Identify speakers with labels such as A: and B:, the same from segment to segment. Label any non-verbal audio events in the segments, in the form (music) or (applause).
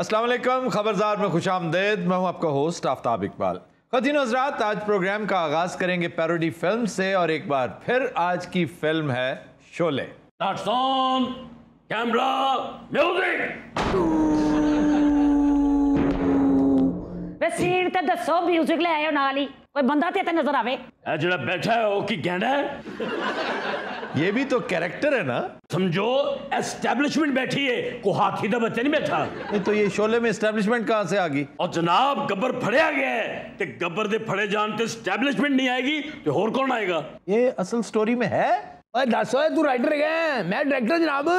A: अस्सलाम वालेकुम खबरदार में खुश आमदेद मैं हूं आपका होस्ट आफ्ताब इकबाल खतीन हजरात आज प्रोग्राम का आगाज करेंगे पैरोडी फिल्म से और एक बार फिर आज की फिल्म है Sholay
B: Lights on, camera, music.
C: Way scene ਤੇ ਦੱਸੋ 뮤직 ਲੈ ਆਇਓ ਨਾਲ ਹੀ ਕੋਈ ਬੰਦਾ ਤੇ ਤੇ ਨਜ਼ਰ ਆਵੇ
B: ਇਹ ਜਿਹੜਾ ਬੈਠਾ ਹੈ ਉਹ ਕੀ ਕਹਿੰਦਾ ਹੈ
A: ये भी तो कैरेक्टर है ना?
B: समझो एस्टेब्लिशमेंट बैठी है। को हाथी दा तो बच्चा नहीं बैठा
A: नहीं तो ये शोले में एस्टेब्लिशमेंट कहाँ से आ गई?
B: और जनाब गब्बर आ गया है। ते गब्बर दे फड़े जान ते एस्टेब्लिशमेंट नहीं आएगी तो और कौन आएगा?
A: ये असल स्टोरी में है?
D: अरे दस तू राइटर है। मैं डायरेक्टर जनाब।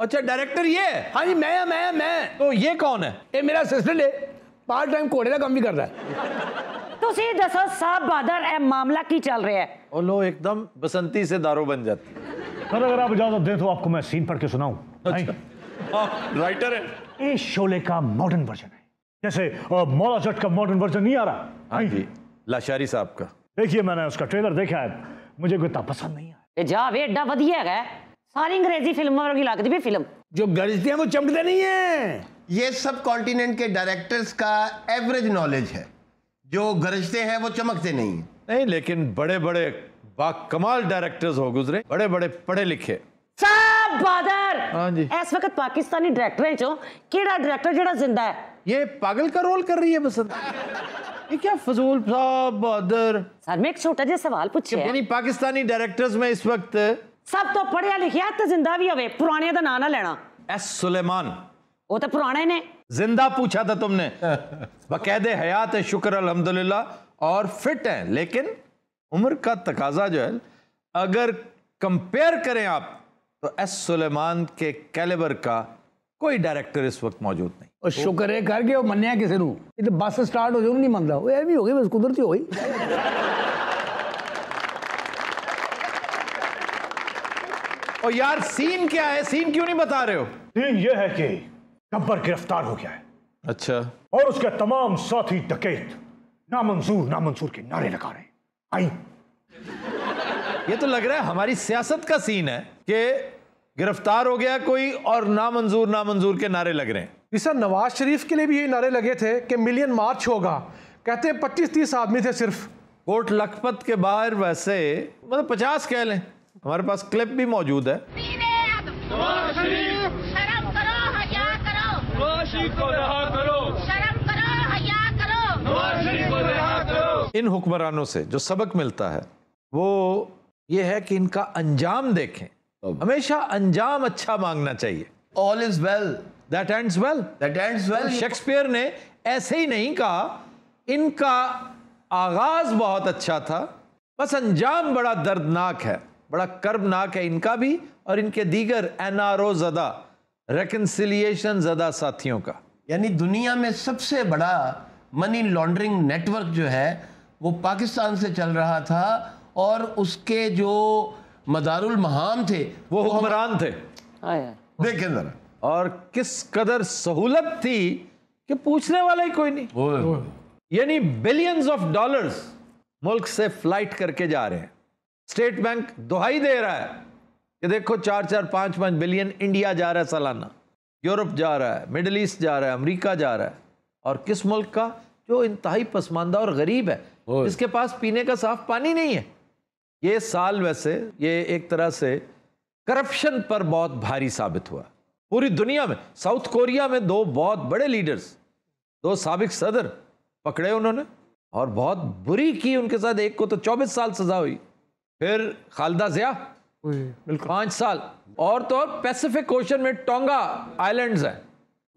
A: अच्छा डायरेक्टर ये? हाँ
D: जी मैं मैं मैं।
A: तो ये कौन है?
D: ये मेरा असिस्टेंट है। ਹੈ ਪਾਰਟ ਟਾਈਮ ਕੋੜੇ ਦਾ ਕੰਮ ਵੀ ਕਰਦਾ ਹੈ
C: ਤੁਸੀਂ ਦੱਸੋ ਸਾਹਿਬ ਬਾਦਰ ਇਹ ਮਾਮਲਾ ਕੀ ਚੱਲ ਰਿਹਾ ਹੈ
A: और लो एकदम बसंती से दारू बन जाती
E: सर अगर आप इजाजत दें तो आपको मैं सीन पढ़ के सुनाऊं
A: अच्छा हाँ, राइटर है
E: ये शोले का मॉडर्न वर्जन है जैसे अ, मौला जट का मॉडर्न वर्जन नहीं आ रहा
A: हाँ जी लाशारी साहब का
E: देखिए मैंने उसका ट्रेलर देखा है मुझे कोई इतना पसंद नहीं आया
C: ਤੇ ਜਾ ਵੇ ਏਡਾ ਵਧੀਆ ਹੈਗਾ ਹੈ। ਸਾਰੀ ਅੰਗਰੇਜ਼ੀ ਫਿਲਮਾਂ ਵਰਗੀ ਲੱਗਦੀ ਵੀ ਫਿਲਮ
D: जो गरजते हैं वो चमकते नहीं है
F: ये सब कॉन्टिनेंट के डायरेक्टर्स का एवरेज नॉलेज है। जो गरजते हैं वो चमकते नहीं है।
A: नहीं लेकिन बड़े बड़े कमाल डायरेक्टर्स हो गुजरे बड़े बड़े पढ़े लिखे।
C: सब बादर!
A: हाँ
C: इस वक्त पाकिस्तानी डायरेक्टर चो कि डायरेक्टर जड़ा ज़िंदा है?
A: ये पागल का रोल कर रही है बसंत। ये क्या फजूल साहब बहादुर
C: सर मैं एक छोटा जहा सवाल पूछे
A: यानी पाकिस्तानी डायरेक्टर्स में इस वक्त
C: सब तो पढ़िया लिखिया तो ज़िंदा भी हो पुराने का ना ना लेना।
A: एस सुलेमान।
C: वो तो पुराने ने।
A: ज़िंदा पूछा था तुमने। बकायदे हयात है शुक्र अलहमदुल्ला और फिट हैं लेकिन उम्र का तकाजा जो है अगर कंपेयर करें आप तो एस सुलेमान के कैलेबर का कोई डायरेक्टर इस वक्त मौजूद नहीं।
D: और शुक्र है करके और मन किसी नु। तो बस स्टार्ट हो जाए नहीं मनता। वो भी हो गई बस कुदरती हो गई।
A: और यार सीन क्या है? सीन क्यों नहीं बता रहे हो?
E: सीन ये है कि गब्बर गिरफ़्तार हो गया है।
A: अच्छा।
E: और उसके तमाम साथी डकैत नामंजूर नामंजूर के नारे लगा रहे आई
A: ये तो लग रहा है हमारी सियासत का सीन है कि गिरफ़्तार हो गया कोई और नामंजूर नामंजूर के नारे लग रहे हैं।
G: सर नवाज़ शरीफ के लिए भी यही नारे लगे थे कि मिलियन मार्च होगा। कहते हैं पच्चीस तीस आदमी थे सिर्फ़।
A: कोट लखपत के बाहर वैसे मतलब पचास कह लें। हमारे पास क्लिप भी मौजूद है।
H: करो शर्म करो हया करो।
A: इन हुक्मरानों से जो सबक मिलता है वो ये है कि इनका अंजाम देखें। हमेशा अंजाम अच्छा मांगना चाहिए।
F: All is well
A: that ends well
F: that ends well
A: Shakespeare ने ऐसे ही नहीं कहा इनका आगाज़ बहुत अच्छा था। बस अंजाम बड़ा दर्दनाक है बड़ा कर्बनाक है इनका भी और इनके दीगर एनआरओ जदा। रेकनसिलियेशन ज़्यादा साथियों का।
F: यानी दुनिया में सबसे बड़ा मनी लॉन्ड्रिंग नेटवर्क जो है वो पाकिस्तान से चल रहा था और उसके जो मदारुल महाम थे
A: वो हुक्मरान थे।
F: देखें जरा।
A: और किस कदर सहूलत थी कि पूछने वाला ही कोई नहीं। यानी बिलियंस ऑफ़ डॉलर्स मुल्क से फ़्लाइट करके जा रहे हैं। स्टेट बैंक दुहाई दे रहा है। कि देखो चार चार पाँच पाँच बिलियन इंडिया जा रहा है सालाना। यूरोप जा रहा है मिडल ईस्ट जा रहा है अमेरिका जा रहा है। और किस मुल्क का? जो इंतहाई पसमानदा और गरीब है जिसके पास पीने का साफ़ पानी नहीं है। ये साल वैसे ये एक तरह से करप्शन पर बहुत भारी साबित हुआ। पूरी दुनिया में साउथ कोरिया में दो बहुत बड़े लीडर्स दो सबक सदर पकड़े उन्होंने और बहुत बुरी की उनके साथ एक को तो 24 साल सजा हुई। फिर खालदा जिया पाँच साल। और तो और पैसिफिक ओशन में टोंगा आइलैंड्स है।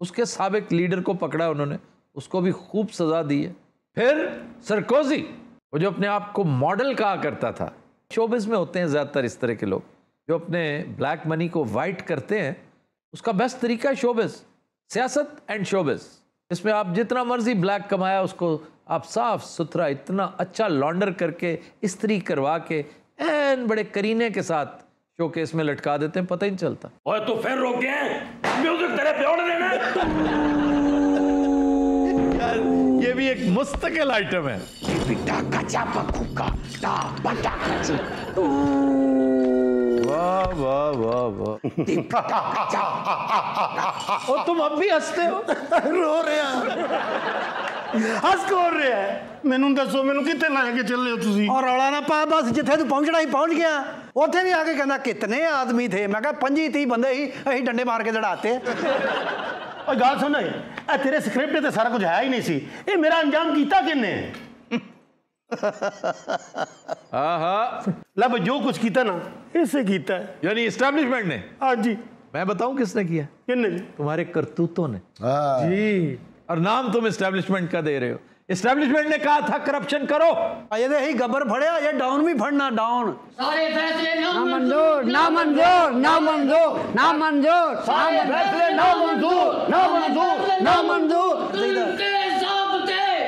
A: उसके सबक लीडर को पकड़ा उन्होंने। उसको भी खूब सजा दी है। फिर सरकोजी, वो जो अपने आप को मॉडल कहा करता था। शोबिस में होते हैं ज़्यादातर इस तरह के लोग, जो अपने ब्लैक मनी को वाइट करते हैं। उसका बेस्ट तरीका है शोबिस सियासत एंड शोबिस इसमें आप जितना मर्ज़ी ब्लैक कमाया, उसको आप साफ़ सुथरा इतना अच्छा लॉन्डर करके, इस्त्री करवा के एन बड़े करीने के साथ शोकेस में लटका देते हैं पता ही नहीं चलता।
B: और तो फिर रोक गए म्यूज़िक तेरे पे उड़ देना यार
A: ये भी एक मुस्तकिल आइटम है। ये बेटा कच्चा पकूका ता बटा कच्ची। वाह वाह वाह वाह। तुम अब भी हँसते हो।
I: रो रहे हैं। ਹੱਸ ਕੋ ਰਿਹਾ ਹੈ? ਮੈਨੂੰ ਦੱਸੋ ਮੈਨੂੰ ਕਿੱਥੇ ਲੈ ਕੇ ਚੱਲੇ ਹੋ ਤੁਸੀਂ
J: ਔਰ ਰੌਲਾ ਨਾ ਪਾ ਬਸ ਜਿੱਥੇ ਤੂੰ ਪਹੁੰਚਣਾ ਹੀ ਪਹੁੰਚ ਗਿਆ ਉੱਥੇ ਵੀ ਆ ਕੇ ਕਹਿੰਦਾ ਕਿਤਨੇ ਆਦਮੀ ਥੇ ਮੈਂ ਕਿਹਾ 25 30 ਬੰਦੇ ਹੀ ਅਸੀਂ ਡੰਡੇ ਮਾਰ ਕੇ ਦੜਾਤੇ
I: ਓਏ ਗੱਲ ਸੁਣ ਇਹ ਤੇਰੇ ਸਕ੍ਰਿਪਟ ਤੇ ਸਾਰਾ ਕੁਝ ਹੈ ਹੀ ਨਹੀਂ ਸੀ ਇਹ ਮੇਰਾ ਅੰਜਾਮ ਕੀਤਾ ਕਿੰਨੇ
A: आहा
I: ਲੱਭ ਜੋ ਕੁਝ ਕੀਤਾ ਨਾ ਇਸੇ ਕੀਤਾ ਹੈ।
A: यानी एस्टेब्लिशमेंट ने
I: ਹਾਂਜੀ
A: मैं बताऊं किसने किया
I: ਕਿੰਨੇ ਜੀ
A: तुम्हारे करतूतों ने
I: ਜੀ
A: और नाम तुम इस्टेब्लिशमेंट का दे रहे हो। इस्टेब्लिशमेंट ने कहा था करप्शन करो।
J: हाँ, ये ही गबर फड़े ये डाउन भी फड़ना डाउन
B: सारे फैसले ना
C: मंजूर ना मंजूर ना मंजूर ना मंजूर।
I: सारे फैसले
C: ना मंजूर
B: ना मंजूर
I: ना मंजूर।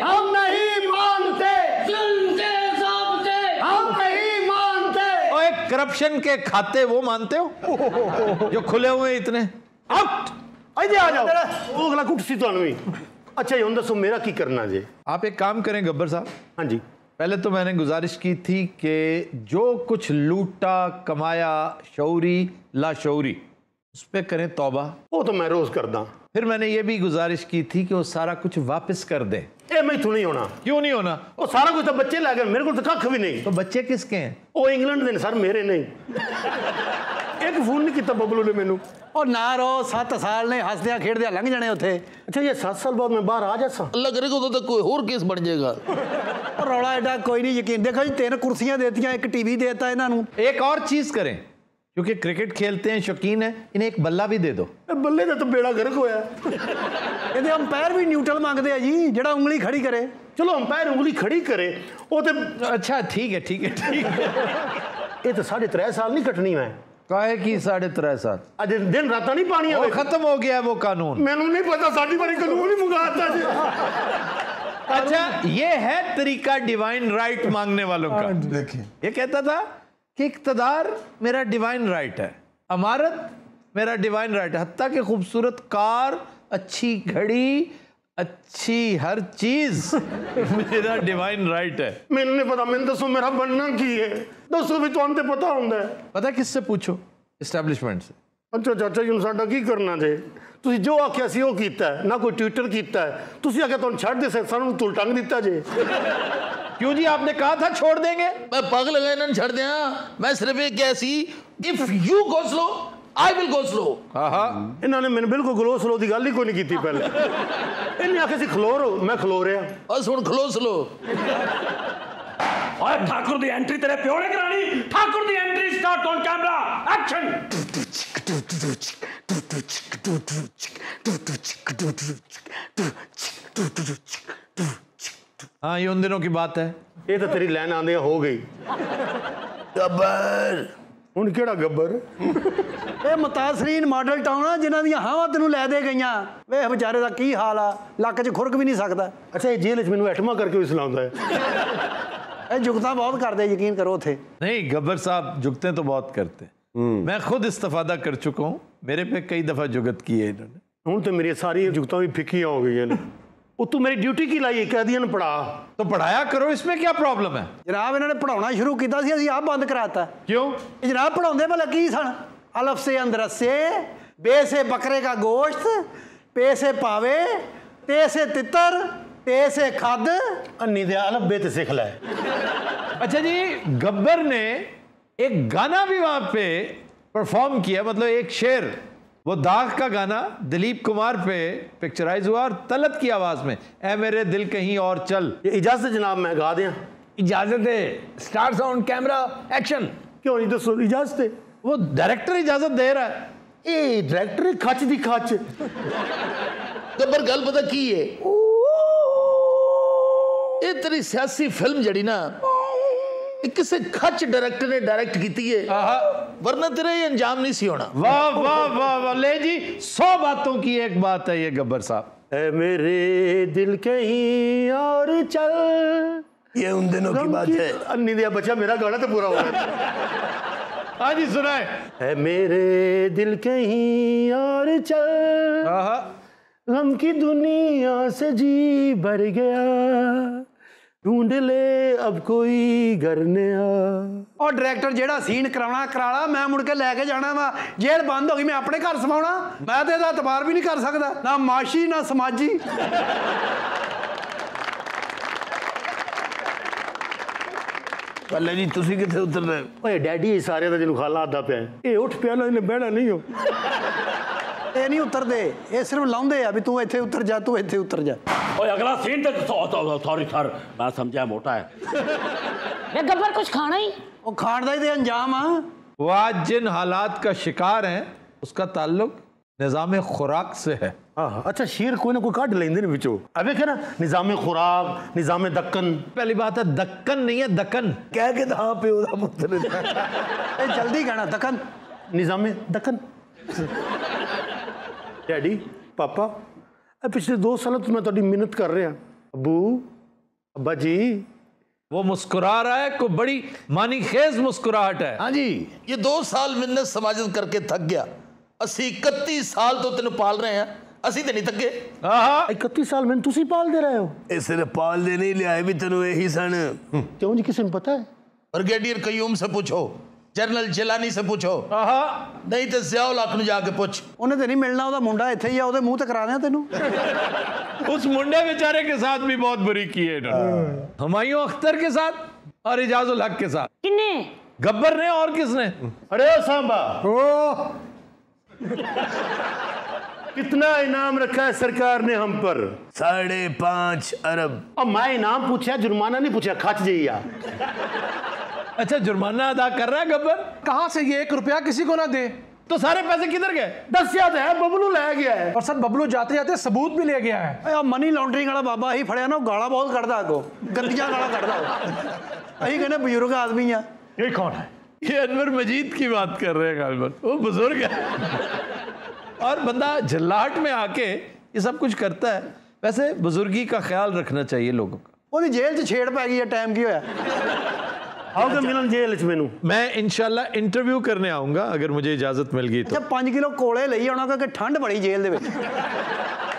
I: हम
B: नहीं मानते। हम
I: नहीं मानते। और
A: एक करप्शन के खाते वो मानते हो? (laughs) जो खुले हुए इतने।
I: आउट ਅਜੇ ਆ ਜਾਓ ਉਹ ਅਗਲਾ ਕੁੱਟ ਸੀ ਤੁਹਾਨੂੰ ਵੀ ਅੱਛਾ ਜੀ ਹੁਣ ਦੱਸੋ ਮੇਰਾ ਕੀ ਕਰਨਾ ਜੀ
A: आप एक काम करें गब्बर साहब
I: ਹਾਂਜੀ
A: पहले तो मैंने गुजारिश की थी कि जो कुछ लूटा कमाया शौरी लाशौरी उस पर करें तौबा
I: ਉਹ ਤਾਂ ਮੈਂ ਰੋਜ਼ ਕਰਦਾ
A: फिर मैंने ये भी गुजारिश की थी कि वो सारा कुछ वापस कर दें
I: ਇਹ ਮੈਥੋਂ ਨਹੀਂ ਹੋਣਾ
A: क्यों नहीं होना
I: ਉਹ ਸਾਰਾ ਕੁਝ ਤਾਂ ਬੱਚੇ ਲੈ ਗਏ ਮੇਰੇ ਕੋਲ ਤਾਂ ਕੱਖ ਵੀ ਨਹੀਂ
A: तो बच्चे किसके हैं
I: ਉਹ ਇੰਗਲੈਂਡ ਦੇ ਨੇ ਸਰ ਮੇਰੇ ਨਹੀਂ ਇੱਕ ਫੋਨ ਨਹੀਂ ਕੀਤਾ ਬਬਲੂ ਨੇ ਮੈਨੂੰ
J: ਉਹ ਨਾ ਰੋ 7 ਸਾਲ ਨੇ ਹੱਸਦਿਆਂ ਖੇਡਦਿਆਂ ਲੰਘ ਜਾਣੇ ਉੱਥੇ
I: ਅੱਛਾ ਇਹ 7 ਸਾਲ ਬਾਅਦ ਮੈਂ ਬਾਹਰ ਆ ਜਾਸਾਂ
K: ਅੱਲਾ ਕਰੇ ਉਦੋਂ ਤੱਕ ਕੋਈ ਹੋਰ ਕੇਸ ਬਣ ਜਾਏਗਾ
J: ਉਹ ਰੌਲਾ ਐਡਾ ਕੋਈ ਨਹੀਂ ਯਕੀਨ ਦੇਖੋ ਜੀ ਤਿੰਨ ਕੁਰਸੀਆਂ ਦੇਤੀਆਂ ਇੱਕ ਟੀਵੀ ਦੇਤਾ ਇਹਨਾਂ ਨੂੰ
A: एक और चीज करें क्योंकि क्रिकेट खेलते हैं शौकीन है इन्हें एक बल्ला भी दे दो
I: ਇਹ ਬੱਲੇ ਦਾ ਤਾਂ ਬੇੜਾ ਗਰਕ ਹੋਇਆ
J: ਇਹਦੇ ਅੰਪਾਇਰ ਵੀ ਨਿਊਟਰਲ ਮੰਗਦੇ ਆ ਜੀ ਜਿਹੜਾ ਉਂਗਲੀ ਖੜੀ ਕਰੇ
I: ਚਲੋ ਅੰਪਾਇਰ ਉਂਗਲੀ ਖੜੀ ਕਰੇ ਉਹ ਤੇ
A: अच्छा ठीक है ठीक है ठीक है
I: ਇਹ ਤਾਂ ਸਾਢੇ 3 ਸਾਲ ਨਹੀਂ ਕੱਟਣੀ ਮੈਂ
A: काहे की साढ़े त्रै सात
I: ਅੱਜ ਦਿਨ ਰਾਤਾਂ ਨਹੀਂ ਪਾਣੀਆਂ
A: और
I: ਵੇ
A: खत्म हो गया है वो कानून
I: ਮੈਨੂੰ ਨਹੀਂ ਪਤਾ ਸਾਡੀ ਵਾਰੀ ਕਾਨੂੰਨ ਹੀ ਮੰਗਾਤਾ ਜੀ
A: अच्छा ये है तरीका डिवाइन राइट मांगने वालों का
K: देखिए
A: ये कहता था कि इकतदार मेरा डिवाइन राइट है अमारत मेरा डिवाइन राइट है हत्ता कि खूबसूरत कार अच्छी घड़ी अच्छी हर चीज मेरा डिवाइन राइट है
I: ਮੈਨੂੰ ਨਹੀਂ ਪਤਾ ਮੈਨੂੰ ਦੱਸੋ ਮੇਰਾ ਬਣਨਾ ਕੀ ਹੈ ਦੱਸੋ ਵੀ ਤੁਹਾਨੂੰ ਤੇ ਪਤਾ ਹੁੰਦਾ ਹੈ
A: पता है किससे पूछो एस्टेब्लिशमेंट से
I: ਅੱਛਾ ਚਾਚਾ ਜੀ ਹੁਣ ਸਾਡਾ ਕੀ ਕਰਨਾ ਜੇ ਤੁਸੀਂ ਜੋ ਆਖਿਆ ਸੀ ਉਹ ਕੀਤਾ ਹੈ, ਨਾ ਕੋਈ ਟਵਿੱਟਰ ਕੀਤਾ ਹੈ। ਤੁਸੀਂ ਆਖਿਆ ਤੁਹਾਨੂੰ ਛੱਡ ਦੇ ਸੇ ਸਾਨੂੰ ਤੁਲ ਟੰਗ ਦਿੱਤਾ ਜੇ
A: क्यों जी आपने कहा था छोड़ देंगे
K: मैं पागल है इन्होंने छड़ दिया मैं सिर्फ एक क्या see if you go slow I will go slow
A: हाँ
I: ਇਹਨਾਂ ਨੇ ਮੈਨੂੰ ਬਿਲਕੁਲ ਗਲੋ ਸਲੋ ਦੀ ਗੱਲ ਹੀ ਕੋਈ ਨਹੀਂ ਕੀਤੀ ਪਹਿਲੇ ਇਹਨੇ ਆਖਿਆ ਸੀ ਖਲੋ ਰੋ ਮੈਂ ਖਲੋ ਰਿਹਾ
K: बस हूँ खलो स्लो
L: ਓਏ ਠਾਕੁਰ ਦੀ ਐਂਟਰੀ ਤੇਰੇ ਪਿਓ ਨੇ ਕਰਾਣੀ ਠਾਕੁਰ ਦੀ entry start on camera action
A: हाँ ये उन दिनों की बात है
I: ਇਹ ਤਾਂ ਤੇਰੀ ਲਾਈਨ ਆਂਦਿਆਂ ਹੋ ਗਈ
K: गब्बर
I: ਹੁਣ ਕਿਹੜਾ ਗੱਬਰ
J: ਇਹ ਮਤਾਸਰੀਨ ਮਾਡਲ ਟਾਊਨ ਆ ਜਿਨ੍ਹਾਂ ਦੀਆਂ ਹਾਵਾਂ ਤੈਨੂੰ ਲੈ ਦੇ ਗਈਆਂ ਵੇਖ ਵਿਚਾਰੇ ਦਾ ਕੀ ਹਾਲ ਆ ਲੱਕ 'ਚ ਖੁਰਕ ਵੀ ਨਹੀਂ ਸਕਦਾ
I: ਅੱਛਾ ਇਹ ਜੇਲ੍ਹ 'ਚ ਮੈਨੂੰ ਐਟਮਾ ਕਰਕੇ ਵੀ ਸੁਣਾਉਂਦਾ ਹੈ
J: ਇਹ ਜੁਗਤਾਂ ਬਹੁਤ ਕਰਦੇ ਯਕੀਨ ਕਰੋ ਉੱਥੇ
A: नहीं गब्बर साहब जुगते तो बहुत करते हैं मैं खुद इस्तेफादा कर चुका हूँ मेरे पे कई दफा जुगत की है इन्होंने
I: ਹੁਣ ਤੇ ਮੇਰੀਆਂ ਸਾਰੀਆਂ ਜੁਗਤਾਂ ਵੀ ਫਿੱਕੀਆਂ ਹੋ ਗਈਆਂ ਨੇ ਉਤੋਂ ਮੇਰੀ ਡਿਊਟੀ ਕੀ ਲਾਈ ਹੈ ਕੈਦੀਆਂ ਨੂੰ ਪੜਾ
A: तो पढ़ाया करो इसमें क्या प्रॉब्लम है
J: ਜਨਾਬ ਇਹਨਾਂ ਨੇ ਪੜਾਉਣਾ ਸ਼ੁਰੂ ਕੀਤਾ ਸੀ ਅਸੀਂ ਆਪ ਬੰਦ ਕਰਾਤਾ
A: क्यों
J: ਇਹ ਜਨਾਬ ਪੜਾਉਂਦੇ ਭਲਾ ਕੀ ਸਨ अलफ से अंदरस से बे से बकरे का गोश्त पे से पावे ते से तितर ते से
I: खाद। अन्नी दे अलफ बेत से खिलाए
A: अच्छा जी गब्बर ने एक गाना भी वहाँ पे परफॉर्म किया मतलब एक शेर। वो दाग का गाना दिलीप कुमार पे पिक्चराइज हुआ और तलत की आवाज़ में ए मेरे दिल कहीं और चल।
I: इजाज़त जनाब मैं गा दिया।
J: इजाज़त है स्टार साउंड कैमरा एक्शन।
I: क्यों नहीं तो इजाज़त है
A: वो डायरेक्टर इजाजत दे रहा है
I: ਇਹ ਡਾਇਰੈਕਟਰ ਖੱਚ ਦੀ ਖੱਚ
K: गब्बर गल पता की है ये तेरी सियासी फिल्म जड़ी ना ये किसे खच डायरेक्टर ने डायरेक्ट की है वरना तेरा ये अंजाम नहीं सी होना
A: वाह वाह वाह वाह ले जी सौ बातों की एक बात है ये गब्बर साहब
I: ऐ मेरे दिल कहीं और चल
K: ये उन दिनों की बात है
I: अन्नी दिया बच्चा मेरा गाना तो पूरा हो गया
A: हाँ जी सुनाए
I: है मेरे दिल कहीं और चल
A: आहा,
I: गम की दुनिया से जी भर गया ढूंढ ले अब कोई घर नया
J: ਉਹ ਡਾਇਰੈਕਟਰ ਜਿਹੜਾ ਸੀਨ ਕਰਾਉਣਾ ਕਰਾਲਾ ਮੈਂ ਮੁੜ ਕੇ ਲੈ ਕੇ ਜਾਣਾ ਵਾ ਜੇਲ੍ਹ ਬੰਦ ਹੋ ਗਈ ਮੈਂ ਆਪਣੇ ਘਰ ਸਮਾਉਣਾ ਮੈਂ ਤੇ ਇਹਦਾ ਇਤਬਾਰ ਵੀ ਨਹੀਂ ਕਰ ਸਕਦਾ ਨਾ ਮਾਸ਼ੀ ਨਾ ਸਮਾਜੀ
K: ਪੱਲੇ ਜੀ ਤੁਸੀਂ ਕਿੱਥੇ ਉਤਰਨਾ
I: ਓਏ ਡੈਡੀ ਸਾਰੇ ਦਾ ਜਿਹਨੂੰ ਖਾਲਾ ਆਦਾ ਪਿਆ ਇਹ ਉੱਠ ਪਿਆ ਨਾ ਇਹਨੇ ਬਹਿਣਾ ਨਹੀਂ ਹੋ
J: ਇਹ ਨਹੀਂ ਉਤਰਦੇ ਇਹ ਸਿਰਫ ਲਾਉਂਦੇ ਆ ਵੀ ਤੂੰ ਇੱਥੇ ਉਤਰ ਜਾ ਤੂੰ ਇੱਥੇ ਉਤਰ ਜਾ
L: ਓਏ ਅਗਲਾ ਸੀਨ ਤੇ ਸੌਰੀ ਸਰ ਮੈਂ
C: ਸਮਝਿਆ ਮੋਟਾ ਹੈ मैं गब्बर
J: कुछ खाना ही वो खाना ही अंजाम
A: हाँ वह जिन हालात का शिकार है उसका ਨਿਜ਼ਾਮ-ਏ-ਖੁਰਾਕ ਸੇ ਹੈ हाँ,
I: हाँ। अच्छा शेर कोई ना कोई काट लेंगे ना बिचो। अबे क्या ना निज़ाम खुराब निज़ाम दक्कन।
A: पहली बात है दक्कन नहीं है दक्कन।
K: कह के हाँ पे ओदा
J: मुख्तल जल्दी कहना दक्कन।
I: निज़ाम दक्कन। डैडी पापा अब पिछले दो साल तो मैं थोड़ी मेहनत कर रहा अबू अब्बा जी।
A: वो मुस्कुरा रहा है को बड़ी मानी खेज मुस्कुराहट है।
K: हाँ जी। ये दो साल मिन्नत समाजन करके थक गया। असी इकतीस साल तो तेन पाल रहे हैं। ਅਸੀਂ ਤੇ ਨਹੀਂ ਥੱਕੇ
A: आहा
I: 31 ਸਾਲ ਮੈਨੂੰ ਤੁਸੀਂ ਪਾਲਦੇ ਰਹੇ ਹੋ
K: ਇਹ ਸਿਰਫ ਪਾਲ ਦੇ ਨਹੀਂ ਲਿਆਏ ਵੀ ਤੈਨੂੰ ਇਹੀ ਸਨ
I: ਕਿਉਂ ਜੀ ਕਿਸੇ ਨੂੰ ਪਤਾ ਹੈ
K: ब्रिगेडियर कयूम से पूछो जनरल जिलानी से पूछो
A: आहा
K: नहीं तो जियाउल हक नु जाके पूछ
J: ਉਹਨੇ ਤੇ ਨਹੀਂ ਮਿਲਣਾ ਉਹਦਾ ਮੁੰਡਾ ਇੱਥੇ ਹੀ ਆ ਉਹਦੇ ਮੂੰਹ ਤੇ ਕਰਾ ਦਿਆਂ ਤੈਨੂੰ
A: उस मुंडे बेचारे के साथ भी बहुत बुरी की है इन्होंने हुमायूं अख्तर के साथ और इजाजुल हक के साथ
C: ਕਿੰਨੇ
A: गब्बर ने और किसने
I: अरे ओ सांबा ओ कितना इनाम रखा है सरकार ने हम पर?
K: साढ़े पाँच अरब।
I: अब मैं इनाम पूछा जुर्माना नहीं पूछा खाच जाइया।
A: अच्छा जुर्माना अदा कर रहा है गब्बर?
G: कहाँ से ये एक रुपया किसी को ना दे?
A: तो सारे पैसे किधर गए?
I: दस याद तो है बबलू ले गया है।
G: और सर बबलू जाते जाते सबूत भी ले गया है।
J: मनी लॉन्ड्रिंग वाला बाबा ही फड़िया ना गाड़ा बहुत करता है गंदिया गाड़ा करता यही कहना बुज़ुर्ग आदमी है।
I: ये कौन है?
A: ये अनवर मजीद की बात कर रहे हैं वो बुज़ुर्ग है। और बंदा झल्लाहट में आके ये सब कुछ करता है वैसे बुजुर्गी का ख्याल रखना चाहिए लोगों का
J: ਉਹਦੀ ਜੇਲ੍ਹ 'ਚ ਛੇੜ ਪੈ ਗਈ ਆ ਟਾਈਮ ਕੀ ਹੋਇਆ
I: आओगे मिलन जेल च मैनू
A: मैं इंशाल्लाह इंटरव्यू करने आऊंगा अगर मुझे इजाजत मिल गई तो
J: ਅੱਛਾ 5 ਕਿਲੋ ਕੋਲੇ ਲਈ ਆਉਣਾ ਕਿਉਂਕਿ ਠੰਡ ਬੜੀ ਜੇਲ੍ਹ ਦੇ ਵਿੱਚ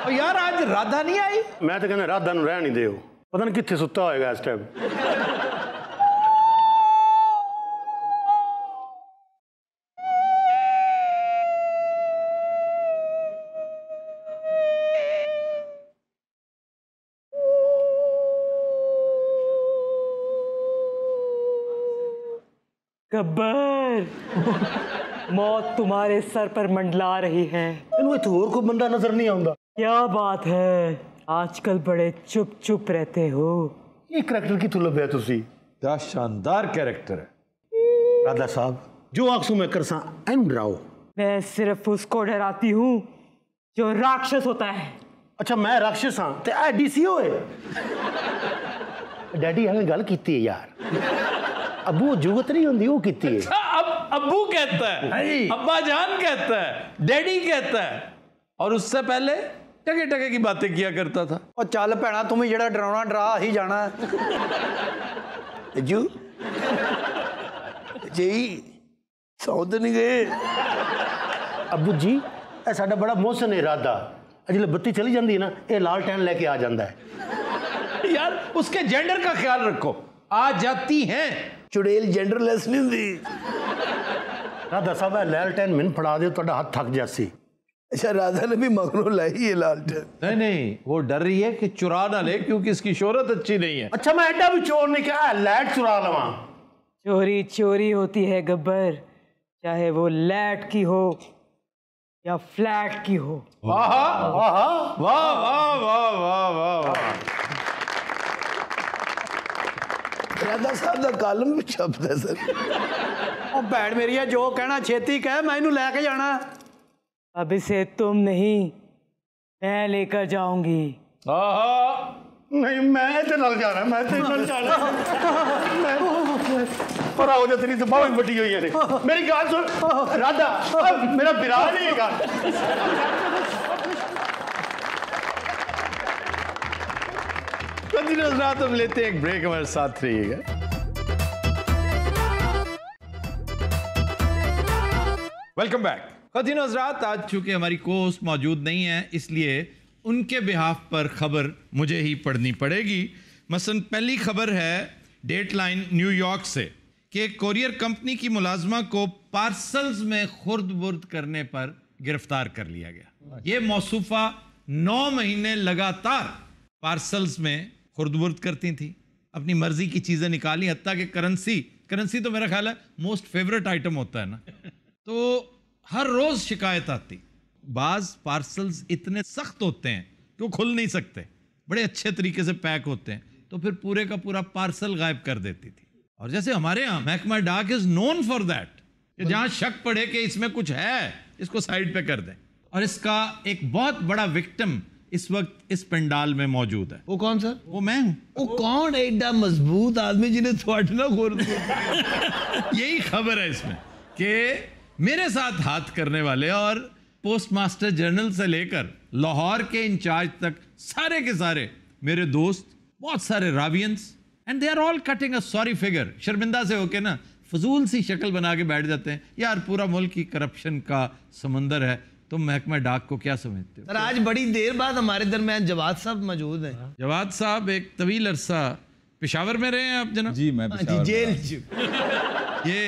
A: और यार आज राधा नहीं आई
I: मैं तो कहना राधा ਨੂੰ ਰਹਿਣ ਨਹੀਂ ਦਿਓ ਪਤਾ ਨਹੀਂ ਕਿੱਥੇ ਸੁੱਤਾ ਹੋਏਗਾ ਇਸ ਟਾਈਮ
M: गब्बर मौत तुम्हारे सर पर मंडला रही है।
I: तो और को बंदा नज़र नहीं आऊँगा।
M: क्या बात है? आजकल बड़े चुप चुप रहते हो।
I: ये करैक्टर की तुलब है तुसी।
A: क्या शानदार कैरेक्टर है।
I: राधा साहब जो आँसू में करसा एन राव।
M: मैं सिर्फ़ उसको डराती हूँ जो राक्षस होता है।
I: अच्छा मैं राक्षस हाँ तो ए डीसीओ (laughs) डैडी हमें गल की यार। ਅੱਬੂ ਉਹ ਜੁਗਤ ਨਹੀਂ ਹੁੰਦੀ ਉਹ ਕੀਤੀ ਹੈ
A: हाँ, अब अब्बू कहता है अब्बा जान कहता है डैडी कहता है और उससे पहले टके टके की बातें किया करता था
J: ਉਹ ਚੱਲ ਭੈਣਾ ਤੂੰ ਵੀ ਜਿਹੜਾ ਡਰਾਉਣਾ ਡਰਾ ਅਸੀਂ ਜਾਣਾ
K: जू जी सौद नहीं गए
I: ਅੱਬੂ ਜੀ ਇਹ ਸਾਡਾ ਬੜਾ ਮੋਹਸਨ ਇਰਾਦਾ ਅਜਲੇ ਬੱਤੀ ਚਲੀ ਜਾਂਦੀ ਹੈ ਨਾ ਇਹ ਲਾਲਟੈਨ ਲੈ ਕੇ ਆ ਜਾਂਦਾ ਹੈ
A: यार उसके जेंडर का ख्याल रखो आ जाती हैं
K: चुड़ैल जेंडरलेस नहीं हुई
I: ਰਾਧਾ ਸਾਹਿਬ ਇਹ ਲਾਲਟੈਨ ਮੈਨੂੰ ਫੜਾ ਦਿਓ ਤੁਹਾਡਾ ਹੱਥ ਥੱਕ ਜਾਸੀ
K: अच्छा राधा ने भी मगनू लाई है लालटेन
A: नहीं नहीं वो डर रही है कि चुरा ना ले क्योंकि इसकी शोहरत अच्छी नहीं है
I: ਅੱਛਾ ਮੈਂ ਐਡਾ ਵੀ ਚੋਰ ਨਹੀਂ ਕਿਹਾ ਇਹ ਲਾਈਟ ਚੁਰਾ ਲਵਾਂ
M: चोरी चोरी होती है गब्बर चाहे वो लैट की हो या फ्लैट की हो
A: वाह वाह वाह वाह वाह वाह वाह वाह
K: राधा साहब का कालम भी छपता है सर
J: ਉਹ ਭੈਣ ਮੇਰੀ ਆ ਜੋ ਕਹਿਣਾ ਛੇਤੀ ਕਹਿ ਮੈਂ ਇਹਨੂੰ ਲੈ ਕੇ ਜਾਣਾ
M: अब इसे तुम नहीं मैं लेकर जाऊंगी
A: आहा
I: ਨਹੀਂ ਮੈਂ ਇਹਦੇ ਨਾਲ ਜਾਣਾ ਮੈਂ ਤੇ ਨਾਲ ਜਾਣਾ ਮੈਂ ਪਰ ਆਓ ਜੇ ਤੇਰੀ ਜ਼ਬਾਨ ਵੀ ਵੱਡੀ ਹੋਈ ਨੇ ਮੇਰੀ ਗੱਲ ਸੁਣ ਰਾਧਾ ਆਹ ਮੇਰਾ ਵਿਰਾਹ ਨਹੀਂ ਹੈਗਾ
A: कंटिन्यूस रात हम लेते हैं एक ब्रेक हमारे साथ रहिएगा। वेलकम बैक खतीन हजरात आज चूँकि हमारी कोस्ट मौजूद नहीं है, इसलिए उनके बिहाफ पर खबर मुझे ही पढ़नी पड़ेगी। मसलन पहली खबर है डेट लाइन न्यूयॉर्क से कि कोरियर कंपनी की मुलाजमा को पार्सल्स में खुर्द बुर्द करने पर गिरफ़्तार कर लिया गया। ये मौसूफा नौ महीने लगातार पार्सल्स में खुर्द बुर्द करती थी। अपनी मर्ज़ी की चीज़ें निकाली, हत्या कि करेंसी करेंसी तो मेरा ख्याल है मोस्ट फेवरेट आइटम होता है ना। तो हर रोज़ शिकायत आती। बाज पार्सल्स इतने सख्त होते हैं कि वो खुल नहीं सकते। बड़े अच्छे तरीके से पैक होते हैं। तो फिर पूरे का पूरा पार्सल गायब कर देती थी। और जैसे हमारे यहाँ महकमा डाक इज़ नोन फॉर दैट कि जहाँ शक पड़े कि इसमें कुछ है, इसको साइड पे कर दें। और इसका एक बहुत बड़ा विक्टिम इस वक्त इस पंडाल में मौजूद है।
K: वो कौन सर?
A: वो मैं हूँ।
K: वो कौन है एडा मज़बूत आदमी जिन्हें थोड़ा ना खोल (laughs)
A: यही खबर है इसमें कि मेरे साथ हाथ करने वाले और पोस्ट मास्टर जनरल से लेकर लाहौर के इंचार्ज तक सारे के सारे मेरे दोस्त बहुत सारे रावियंस and they are all cutting a sorry figure शर्मिंदा से होके ना फजूल सी शक्ल बना के बैठ जाते हैं। यार पूरा मुल्क की करप्शन का समंदर है। तुम महकमा डाक को क्या समझते हो?
K: सर आज बड़ी देर बाद हमारे दरमियान जवाद साहब मौजूद हैं।
A: जवाद साहब एक तवील अरसा पिशावर में रहे हैं आप जना
D: जी मैं
K: हाँ जी जेल
A: ये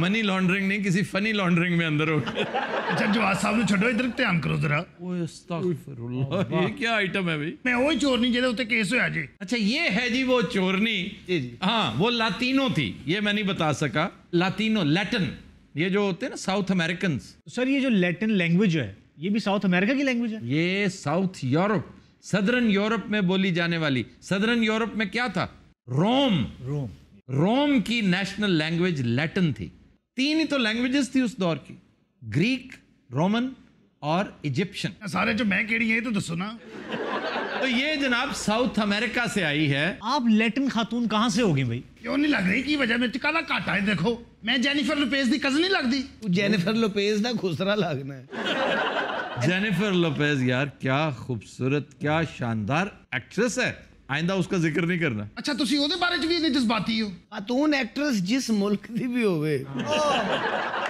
A: मनी लॉन्ड्रिंग नहीं किसी फनी लॉन्ड्रिंग में अंदर हो
I: अच्छा जवाद साहब छोड़ो इधर ध्यान
A: करो जरा। ये क्या आइटम है भाई?
I: मैं वही चोरनी जेदे उते केस होया जी
A: अच्छा ये है जी वो चोरनी।
K: जी जी।
A: हाँ वो लातिनो थी ये मैं नहीं बता सका। लातिनो लैटिन ये जो होते हैं ना साउथ अमेरिकन
D: सर ये जो लैटिन लैंग्वेज है ये भी साउथ अमेरिका की लैंग्वेज है?
A: ये साउथ यूरोप सदरन यूरोप में बोली जाने वाली। सदरन यूरोप में क्या था? रोम।
D: रोम।
A: रोम की नेशनल लैंग्वेज लैटिन थी। तीन ही तो लैंग्वेजेस थी उस दौर की। ग्रीक रोमन और इजिप्शियन
I: सारे जो मैं केड़ी है तो, तो सुना
A: तो ये जनाब साउथ अमेरिका से आई है
D: आप लैटिन खातून कहाँ से होगी भाई
I: ਕਿਉਂ ਨਹੀਂ ਲੱਗ ਰਹੀ ਕੀ ਵਜ੍ਹਾ ਵਿੱਚ ਕਾਹਦਾ ਘਾਟਾ ਹੈ ਦੇਖੋ ਮੈਂ ਜੈਨੀਫਰ ਲੁਪੇਜ਼ ਦੀ ਕਜ਼ਨ ਨਹੀਂ ਲੱਗਦੀ
K: वो जेनिफर लोपेज ना खुसरा लागना है
A: जेनिफर लोपेज यार क्या खूबसूरत क्या शानदार एक्ट्रेस है आइंदा उसका जिक्र नहीं करना
I: ਅੱਛਾ ਤੁਸੀਂ ਉਹਦੇ ਬਾਰੇ ਚ ਵੀ ਇੰਨੇ ਜਜ਼ਬਾਤੀ ਹੋ
K: खातून एक्ट्रेस जिस मुल्क की भी होवे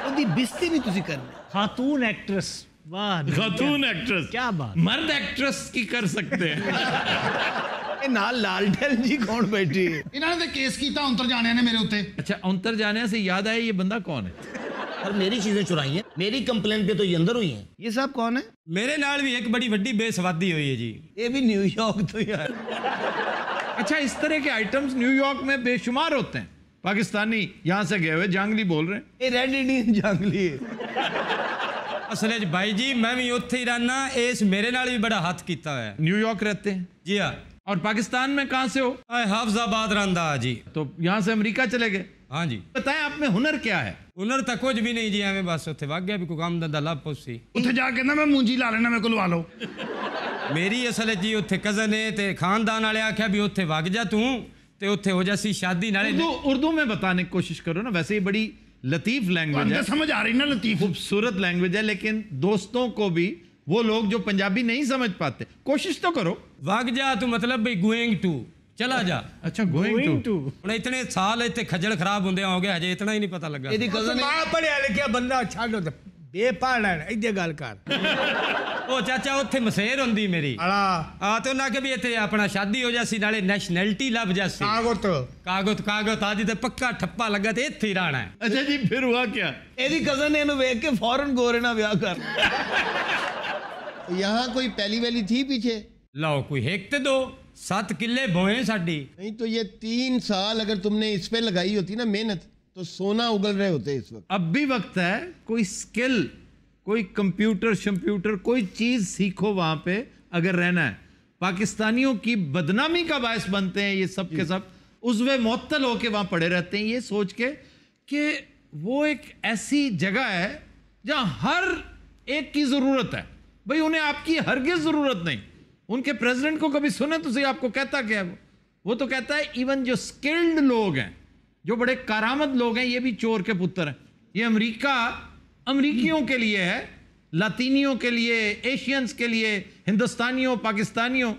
K: ਉਹਦੀ ਬਿਸਤੀ ਨਹੀਂ ਤੁਸੀਂ ਕਰਨੀ
D: खातून एक्ट्रेस
A: खतून एक्ट्रेस
D: क्या बात।
A: मर्द एक्ट्रेस की कर सकते हैं।
K: ना लाल ਜੀ जी कौन बैठी
I: है? इन्होंने तो केस किया ਅੰਤਰ जाने ने मेरे उत्ते।
A: अच्छा ਅੰਤਰ जाने से याद आया ये बंदा कौन है?
F: और मेरी चीज़ें चुराई हैं। मेरी कंप्लेंट पे तो ये अंदर हुई हैं।
K: ये सब कौन
N: है? मेरे नाल भी एक बड़ी वड्डी बेसवादी हुई है
K: जी। ये भी न्यूयॉर्क तो यार
A: अच्छा इस तरह के आइटम्स न्यूयॉर्क में बेशुमार होते हैं। पाकिस्तानी यहाँ से गए हुए जांगली बोल रहे हैं।
K: ये रेड इंडियन जांगली है।
N: ਅਸਲ 'ਚ ਬਾਈ ਜੀ ਮੈਂ ਵੀ ਉੱਥੇ ਹੀ ਰਹਿਣਾ ਇਸ ਮੇਰੇ ਨਾਲ ਵੀ ਬੜਾ ਹੱਥ ਕੀਤਾ ਹੋਇਆ ਹੈ।
A: न्यूयॉर्क रहते हैं
N: ਜੀ ਹਾਂ
A: और पाकिस्तान में कहाँ से हो
N: ਆਏ ਹਾਫਜ਼ਾਬਾਦ ਰਹਿੰਦਾ ਜੀ
A: तो यहाँ से अमेरिका चले गए
N: ਹਾਂ ਜੀ
A: बताएं आप में हुनर क्या है
N: ਹੁਨਰ ਤਾਂ ਕੁਝ ਵੀ ਨਹੀਂ ਜੀ ਐਵੇਂ ਬਸ ਉੱਥੇ ਵਗ ਗਿਆ ਵੀ ਕੋਈ ਕੰਮ ਧੰਦਾ ਲੱਭ ਪੁੱਸੀ
I: ਉੱਥੇ ਜਾ ਕੇ ਕਹਿੰਦਾ ਮੈਂ ਮੂੰਜੀ ਲਾ ਲੈਣਾ ਮੇਰੇ ਕੋਲ ਲਵਾ ਲਓ
N: ਮੇਰੀ ਅਸਲ 'ਚ ਜੀ ਉੱਥੇ ਕਜ਼ਨ ਹੈ ਤੇ ਖਾਨਦਾਨ ਵਾਲੇ ਆਖਿਆ ਵੀ ਉੱਥੇ ਵਗ ਜਾ ਤੂੰ ਤੇ ਉੱਥੇ ਹੋ ਜਾਸੀ ਸ਼ਾਦੀ ਨਾਲੇ
A: उर्दू उर्दू में बताने की कोशिश करो ना वैसे ही बड़ी लतीफ लैंग्वेज
I: ਤੁਹਾਨੂੰ
A: है
I: ਤਾਂ ਸਮਝ ਆ ਰਹੀ ਨਾ ਲਤੀਫ
A: खूबसूरत लैंग्वेज है लेकिन दोस्तों को भी वो लोग जो पंजाबी नहीं समझ पाते कोशिश तो करो
N: ਵਗ ਜਾ ਤੂੰ ਮਤਲਬ ਵੀ ਗੋਇੰਗ ਟੂ ਚਲਾ ਜਾ
A: अच्छा गोइंग टू
N: ਹੁਣ ਇਤਨੇ ਸਾਲ ਇੱਥੇ ਖੱਜਲ ਖਰਾਬ ਹੁੰਦੇ ਹੋ ਗਏ ਹਜੇ ਇਤਨਾ ਹੀ ਨਹੀਂ ਪਤਾ ਲੱਗਾ
K: ਇਹਦੀ ਕਜ਼ਨ
D: ਮਾਂ ਪੜਿਆ ਲਿਖਿਆ ਬੰਦਾ ਛੱਡ ਤੇ ਬੇਪਾੜਾ ਇੱਥੇ ਗੱਲ ਕਰ
N: ਉਹ ਚਾਚਾ ਉੱਥੇ ਮਸੇਰ ਹੁੰਦੀ ਮੇਰੀ
D: ਅਲਾ
N: ਆ ਤੇ ਉਹਨਾਂ ਕੇ ਵੀ ਇੱਥੇ ਆਪਣਾ ਸ਼ਾਦੀ ਹੋ ਜਾਸੀ ਨਾਲੇ ਨੈਸ਼ਨੈਲਿਟੀ ਲੱਭ ਜਾਸੀ
D: ਕਾਗਤ
N: ਕਾਗਤ ਕਾਗਤ ਆਦੀ ਤੇ ਪੱਕਾ ਠੱਪਾ ਲੱਗਾ ਤੇ ਇੱਥੇ ਹੀ ਰਹਿਣਾ ਹੈ
A: अच्छा जी फिर हुआ क्या
K: ਇਹਦੀ ਕਜ਼ਨ ਨੇ ਇਹਨੂੰ ਵੇਖ ਕੇ ਫੌਰਨ ਗੋਰੇ ਨਾਲ ਵਿਆਹ ਕਰ
F: यहाँ कोई पहली वैली थी पीछे
N: ਲਓ ਕੋਈ ਹਿੱਕ ਤੇ ਦੋ ਸੱਤ ਕਿੱਲੇ ਬੋਏ ਸਾਡੀ
F: नहीं तो ये तीन साल अगर तुमने इस पे लगाई होती ना मेहनत तो सोना उगल रहे होते इस वक्त।
A: अब भी वक्त है कोई स्किल कोई कंप्यूटर शंप्यूटर कोई चीज़ सीखो वहाँ पे अगर रहना है। पाकिस्तानियों की बदनामी का बायस बनते हैं ये सब के सब। उजवे मुअत्तल होके वहाँ पड़े रहते हैं ये सोच के कि वो एक ऐसी जगह है जहाँ हर एक की ज़रूरत है। भाई उन्हें आपकी हरगिज ज़रूरत नहीं। उनके प्रेसिडेंट को कभी सुने तो सही आपको कहता क्या है वो? वो तो कहता है इवन जो स्किल्ड लोग हैं जो बड़े कारामद लोग हैं ये भी चोर के पुत्र हैं। ये अमेरिका अमरीकियों के लिए है लातीनियों के लिए एशियंस के लिए हिंदुस्तानियों पाकिस्तानियों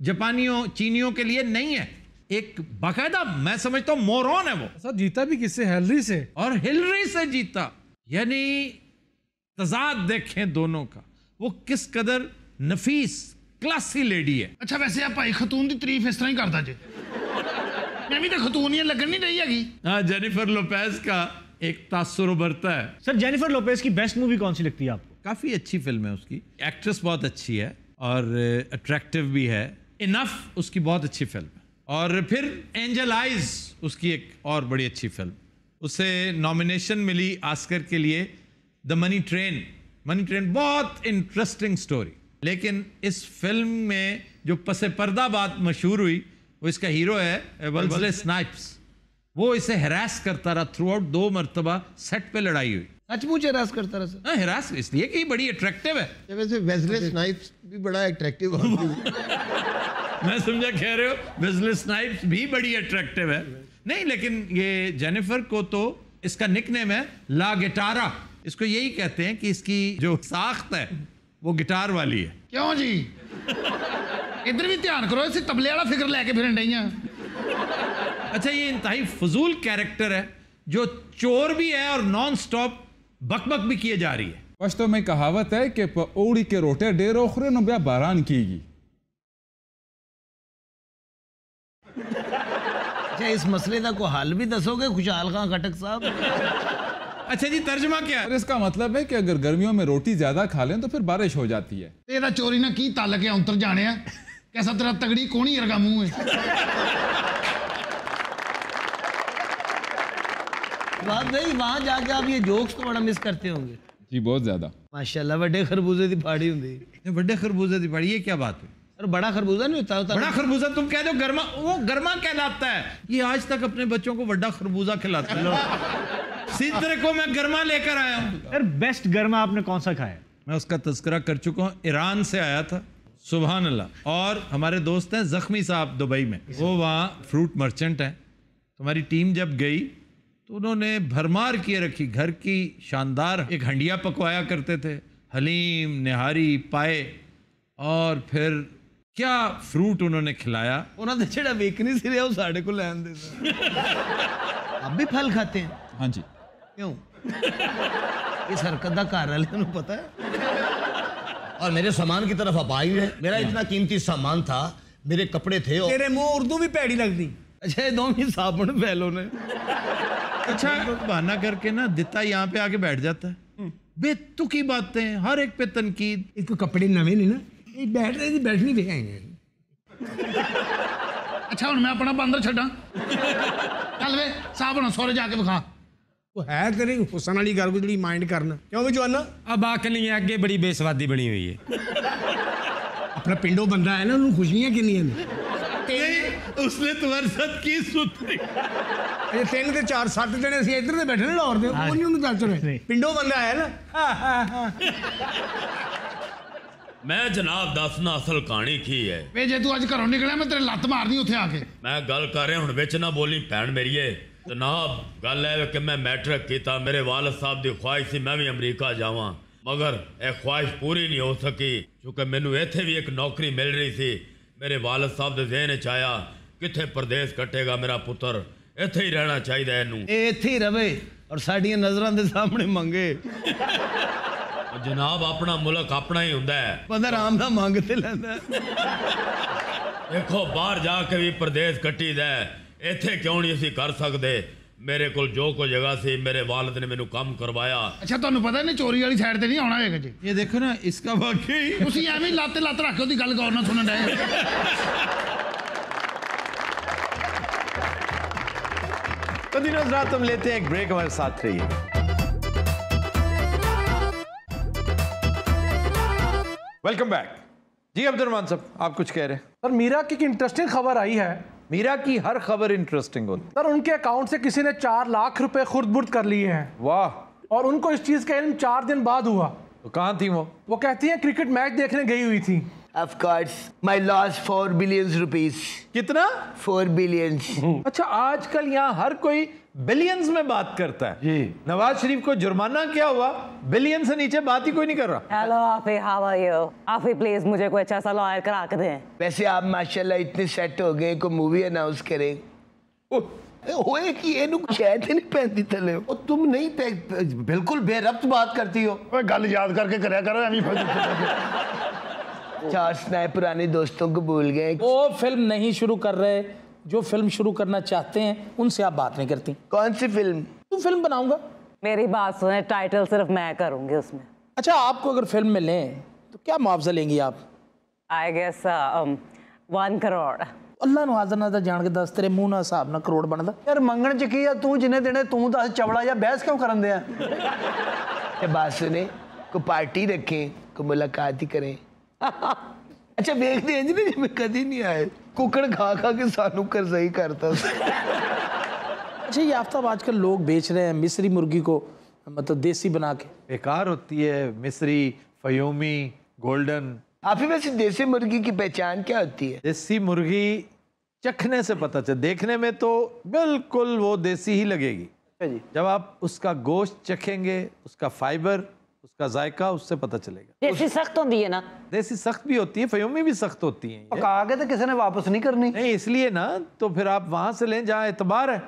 A: जापानियों चीनियों के लिए नहीं है। एक बाकायदा मैं समझता हूँ मोरन है वो।
G: सर जीता भी किससे? हिलरी से।
A: और हिलरी से जीता। यानी तजाद देखें दोनों का। वो किस कदर नफीस क्लासी लेडी है।
I: अच्छा वैसे आप भाई खतून की तारीफ़ इस तरह ही करता जी। मैं भी तो खतूनियाँ लगन नहीं रही हैगी।
A: हाँ जेनिफर लोपेज का एक तासुर उभरता है।
O: सर जेनिफर लोपेज की बेस्ट मूवी कौन सी लगती है आपको?
A: काफ़ी अच्छी फ़िल्म है उसकी। एक्ट्रेस बहुत अच्छी है और अट्रैक्टिव भी है। इनफ उसकी बहुत अच्छी फ़िल्म है। और फिर एंजल आइज़ उसकी एक और बड़ी अच्छी फ़िल्म उसे नॉमिनेशन मिली आस्कर के लिए the money train money train बहुत इंटरेस्टिंग स्टोरी लेकिन इस फ़िल्म में जो पसे पर्दा बात मशहूर हुई वो इसका हीरो है वेल्सले स्नाइप्स वो इसे हरास करता रहा थ्रू आउट दो मरतबा सेट पे लड़ाई हुई।
F: सचमुच हरास करता रहा सर
A: हाँ हरास इसलिए कि बड़ी अट्रैक्टिव है।
F: वैसे वेस्ले स्नाइप्स भी बड़ा अट्रैक्टिव (laughs)
A: मैं समझा कह रहे हो वेस्ले स्नाइप्स भी बड़ी अट्रैक्टिव है। नहीं लेकिन ये जेनिफर को तो इसका निकनेम है ला गिटारा इसको यही कहते हैं कि इसकी जो साख्त है वो गिटार वाली है।
I: क्यों जी? इधर भी ध्यान करो इसी तबले वाला फ़िक्र लेके फिरन रही
A: अच्छा ये इंतहाई फजूल कैरेक्टर है जो चोर भी है और नॉन स्टॉप बकबक भी किए जा रही है।
P: पश्तो में कहावत है कि ओड़ी के रोटे डेर ओखरे नो बारान कीगी।
F: अच्छा इस मसले का कोई हल भी दसोगे खुशहाल खां खटक साहब?
A: अच्छा जी तर्जमा क्या
P: है? इसका मतलब है कि अगर गर्मियों में रोटी ज़्यादा खा लें तो फिर बारिश हो जाती है।
I: चोरी ना की तालके अंतर जाने कैसा तेरा तगड़ी कोनी वर्गा मुँह है?
F: बात नहीं वहाँ जाके आप ये जोक्स तो बड़ा मिस करते होंगे।
P: जी बहुत ज़्यादा।
F: माशाल्लाह बड़े खरबूजे की फाड़ी होंगी
A: बड़े खरबूजे की फाड़ी ये क्या बात है?
F: और बड़ा खरबूजा नहीं होता होता
A: बड़ा खरबूजा तुम कह दो गर्मा वो गर्मा कहलाता है। ये आज तक अपने बच्चों को बड़ा खरबूजा खिलाता है। सीधे को मैं गर्मा लेकर आया हूँ।
O: सर बेस्ट गर्मा आपने कौन सा खाया?
A: मैं उसका तस्करा कर चुका हूँ ईरान से आया था। सुबहान अल्लाह और हमारे दोस्त हैं जख्मी साहब दुबई में। वो वहाँ फ्रूट मर्चेंट हैं। हमारी टीम जब गई तो उन्होंने भरमार किए रखी। घर की शानदार एक हंडिया पकवाया करते थे। हलीम निहारी पाए। और फिर क्या फ्रूट उन्होंने खिलाया?
F: उन्होंने जेड़ा वेक नहीं सी रहा साढ़े को लैन दे आप भी फल खाते हैं?
P: हाँ जी।
F: क्यों? इस हरकत का घर वाले पता है।
Q: और मेरे सामान की तरफ़ आप आई है। मेरा इतना कीमती सामान था मेरे कपड़े थे और
D: तेरे मुँह उर्दू भी पैड़ी लगती।
F: अच्छा दो ही साबुन फैलो ने।
A: अच्छा बहाना करके ना दिता यहाँ पे आके बैठ जाता है। बेतुकी बातें हर एक पे तनकीद।
D: इसको कपड़े नवे नहीं ना। ये बैठ रहे बैठ नहीं रहे हैं।
I: अच्छा हूँ मैं अपना बंदर छा चल वे साहब ना सोरे जाके विखा।
D: वो है तेरी हुसन वाली गल ਜਿਹੜੀ ਮਾਈਂਡ ਕਰਨਾ ਕਿਉਂ ਵੀ ਜਵਾਨਾ
N: अब आकली ਅੱਗੇ ਬੜੀ ਬੇਸਵਾਦੀ ਬਣੀ ਹੋਈ ਹੈ
D: ਆਪਣਾ ਪਿੰਡੋਂ ਬੰਦਾ ਹੈ ਨਾ ਉਹਨੂੰ ਖੁਸ਼ੀਆਂ ਕਿੰਨੀਆਂ ਨੇ
A: ਉਸਨੇ ਤੁਹਾਡੇ ਸਾਥ ਕੀ ਸੁਣੀ
D: ਇਹ ਤਿੰਨ ਤੇ ਚਾਰ ਸੱਤ ਜਣੇ ਅਸੀਂ ਇੱਧਰ ਤੇ ਬੈਠੇ ਨੇ ਲਾਹੌਰ ਦੇ ਉਹ ਨਹੀਂ ਉਹਨੂੰ ਦੱਸ ਰਹੇ ਪਿੰਡੋਂ ਬੰਦਾ ਆਇਆ ਨਾ ਹਾਂ ਹਾਂ ਹਾਂ
L: ਮੈਂ ਜਨਾਬ ਦੱਸਣਾ ਅਸਲ ਕਹਾਣੀ ਕੀ ਹੈ
I: ਵੇ ਜੇ ਤੂੰ ਅੱਜ ਘਰੋਂ ਨਿਕਲਿਆ ਮੈਂ ਤੇਰੇ ਲੱਤ ਮਾਰਨੀ ਉੱਥੇ ਆ ਕੇ
L: ਮੈਂ ਗੱਲ ਕਰ ਰਿਹਾ ਹੁਣ ਵਿੱਚ ਨਾ ਬੋਲੀ ਭੈਣ ਮੇਰੀਏ ਜਨਾਬ ਗੱਲ ਹੈ ਕਿ ਮੈਂ ਮੈਟ੍ਰਿਕ ਕੀਤਾ ਮੇਰੇ ਵਾਲਦ ਸਾਹਿਬ ਦੀ ਖੁਆਇਸ਼ ਸੀ ਮੈਂ ਵੀ ਅਮਰੀਕਾ ਜਾਵਾਂ ਮਗਰ ਇਹ ਖੁਆਇਸ਼ ਪੂਰੀ ਨਹੀਂ ਹੋ ਸਕੀ ਕਿਉਂਕਿ ਮੈਨੂੰ ਇੱਥੇ ਵੀ ਇੱਕ ਨੌਕਰੀ ਮਿਲ ਰਹੀ ਸੀ ਮੇਰੇ ਵਾਲਦ ਸਾਹਿਬ ਦੇ ਜ਼ਿਹਨ 'ਚ ਆਇਆ ਕਿੱਥੇ ਪਰਦੇਸ ਕੱਟੇਗਾ ਮੇਰਾ ਪੁੱਤਰ ਇੱਥੇ ਹੀ ਰਹਿਣਾ ਚਾਹੀਦਾ ਇਹਨੂੰ
F: ਇਹ ਇੱਥੇ ਹੀ ਰਵੇ ਔਰ ਸਾਡੀਆਂ ਨਜ਼ਰਾਂ ਦੇ ਸਾਹਮਣੇ ਮੰਗੇ
L: ਜਨਾਬ ਆਪਣਾ ਮੁਲਕ ਆਪਣਾ ਹੀ ਹੁੰਦਾ ਹੈ
F: ਬੰਦਾ ਆਰਾਮ ਨਾਲ ਮੰਗ ਤੇ ਲੈਂਦਾ
L: ਦੇਖੋ ਬਾਹਰ ਜਾ ਕੇ ਵੀ ਪਰਦੇਸ ਕੱਟੀਦਾ ਹੈ। ਇੱਥੇ ਕਿਉਂ ਨਹੀਂ ਅਸੀਂ ਕਰ ਸਕਦੇ ਮੇਰੇ ਕੋਲ ਜੋ ਕੋ ਜਗ੍ਹਾ ਸੀ ਮੇਰੇ ਵਾਲਦ ਨੇ ਮੈਨੂੰ ਕੰਮ ਕਰਵਾਇਆ
I: ਅੱਛਾ ਤੁਹਾਨੂੰ ਪਤਾ ਇਹਨੇ ਚੋਰੀ ਵਾਲੀ ਸਾਈਡ ਤੇ ਨਹੀਂ ਆਉਣਾ ਹੈਗਾ ਜੀ
A: ਇਹ ਦੇਖੋ ਨਾ ਇਸਕਾ ਵਾਕਈ
I: ਤੁਸੀਂ ਐਵੇਂ ਹੀ ਲੱਤ ਲੱਤ ਰੱਖ ਕੇ ਉਹਦੀ ਗੱਲ ਗੌਰ ਨਾਲ ਸੁਣਨ ਡਏ
A: तो दिनों रात हम लेते हैं एक ब्रेक हमारे साथ रहिए वेलकम बैक जी अब्दुलरमान साहब आप कुछ कह रहे हैं
G: सर मीरा की एक इंटरेस्टिंग खबर आई है
A: मीरा की हर खबर इंटरेस्टिंग होती।
G: सर उनके अकाउंट से किसी ने चार लाख रुपए खुर्द बुर्द कर लिए हैं।
A: वाह।
G: और उनको इस चीज़ का इल्म चार दिन बाद हुआ।
A: तो कहाँ थी वो?
G: वो कहती है क्रिकेट मैच देखने गई हुई थी।
K: Of course, my loss four billions rupees.
A: कितना?
K: Four billions.
A: अच्छा आजकल यहाँ हर कोई बिलियंस में बात करता है जी नवाज शरीफ को जुर्माना क्या हुआ बिलियन से नीचे बात ही कोई नहीं कर रहा
C: hello Aafi how are you Aafi please मुझे कोई अच्छा सा लॉयर करा के दें
K: वैसे आप माशाल्लाह इतने सेट हो गए को मूवी अनाउंस करें होए कि ਇਹਨੂੰ ਸ਼ਾਇਦ ਨਹੀਂ ਪੈਂਦੀ ਥੱਲੇ ਉਹ ਤੁਮ ਨਹੀਂ ਬਿਲਕੁਲ ਬੇਰਬਤ ਬਾਤ ਕਰਤੀ ਹੋ
I: ਓਏ ਗੱਲ ਯਾਦ ਕਰਕੇ ਕਰਿਆ ਕਰੋ ਐਵੇਂ
K: चार स्नाइप पुराने दोस्तों को भूल गए
R: वो फिल्म नहीं शुरू कर रहे जो फिल्म शुरू करना चाहते हैं उनसे आप बात नहीं करती
K: कौन सी फिल्म
R: तू फिल्म बनाऊंगा
M: मेरी बात सुने टाइटल सिर्फ मैं करूंगी उसमें
R: अच्छा आपको अगर फिल्म में लें तो क्या मुआवजा लेंगी आप
M: I guess one crore
R: Allah ਨੂੰ ਹਾਜ਼ਰ ਨਾਜ਼ਰ ਜਾਣ ਕੇ ਦੱਸ ਤੇਰੇ ਮੂੰਹ ਨਾਲ ਹਿਸਾਬ ਨਾਲ ਕਰੋੜ ਬਣਦਾ
J: ਯਾਰ ਮੰਗਣ ਚ ਕੀ ਆ ਤੂੰ ਜਿੰਨੇ ਦੇਣੇ ਤੂੰ ਦੱਸ ਚਵਲਾ ਜਾਂ ਬਹਿਸ ਕਿਉਂ ਕਰਨ ਦੇ ਆ
K: ये बात सुने को पार्टी रखें को मुलाकात ही अच्छा देखते हैं जी ना जिਵੇਂ कभी नहीं आए कुकड़ खा खा के सानू कर सही करता।
R: अच्छा ये आफ्ताब आजकल लोग बेच रहे हैं मिस्री मुर्गी को मतलब देसी बना के।
A: बेकार होती है मिस्री फयोमी गोल्डन।
K: आप ही वैसे देसी मुर्गी की पहचान क्या होती है?
A: देसी मुर्गी चखने से पता चल देखने में तो बिल्कुल वो देसी ही लगेगी। जब आप उसका गोश्त चखेंगे उसका फाइबर उसका जायका उससे पता चलेगा।
C: देसी सख्त होती है ना?
A: देसी सख्त भी होती है फयोमी भी सख्त होती है
J: पका के तो किसी ने वापस नहीं करनी।
A: नहीं इसलिए ना तो फिर आप वहाँ से लें जहाँ एतबार है